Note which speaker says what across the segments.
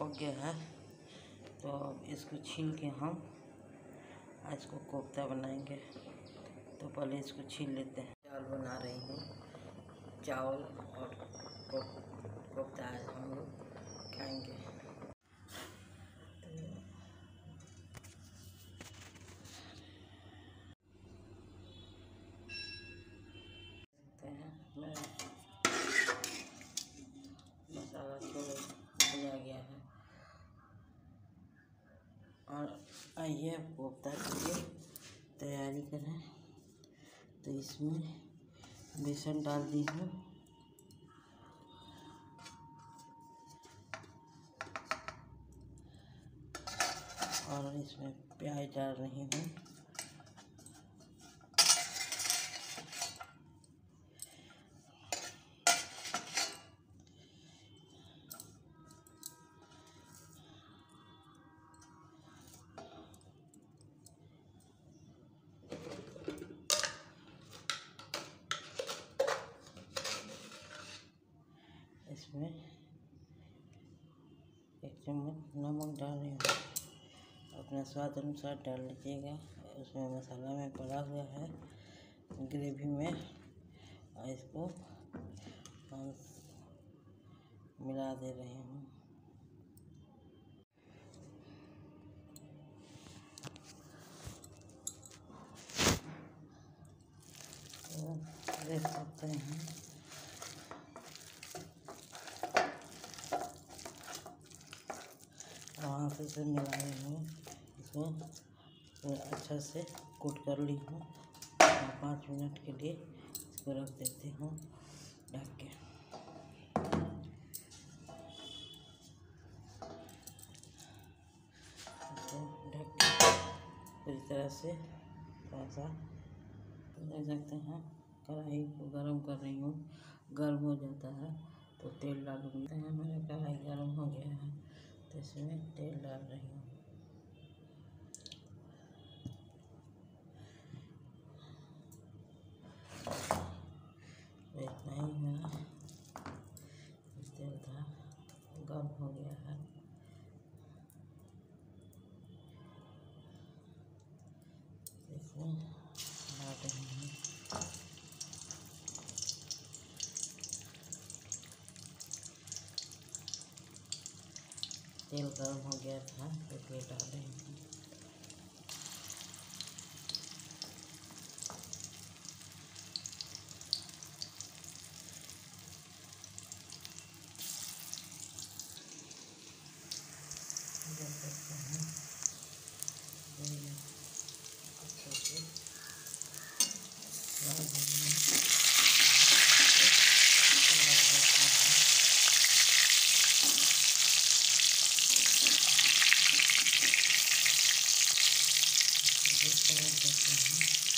Speaker 1: पक गया है। तो अब इसको छील के हम इसको कोफ्ता बनाएँगे। तो पहले इसको छील लेते हैं। चावल बना रही हूँ। चावल और कोफ्ता हम लोग खाएँगे मसाला थोड़ा भुना गया है और आइए कोफ्ता के लिए तैयारी करें। तो इसमें बेसन डाल दी हूँ और इसमें प्याज डाल रही हूँ। इसमें एक चम्मच नमक डाल रही हूँ अपने स्वाद अनुसार डाल लीजिएगा। उसमें मसाला में पड़ा हुआ है ग्रेवी में। और इसको मिला दे रही हूँ। तो देख सकते हैं। वहाँ से इसे मिला रही हूँ इसको अच्छा से कूट कर ली हूँ। पाँच मिनट के लिए इसको रख देती हूँ, ढक के। ढक के पूरी तरह से थोड़ा सा देख सकते हैं। कढ़ाई को गर्म कर रही हूँ, गर्म हो जाता है तो तेल डाल देते हैं मेरा कढ़ाई गर्म हो गया है। तो इसमें तेल डाल रही हूँ। इतना ही मेरा। तेल था गर्म हो गया है इसमें डाल रही हूँ तेल गर्म हो गया था इसलिए डाल हूँ। सकते हैं ये अच्छे से डाल दे रही हूँ इस तरह करते हैं।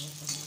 Speaker 1: Thank you.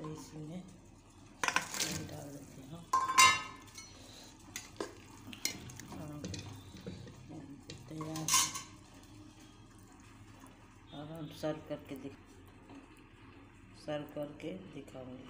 Speaker 1: तो इसी में डाल देते हैं। तैयार। और हम सर्व करके दिख सर्व करके दिखाऊँगी।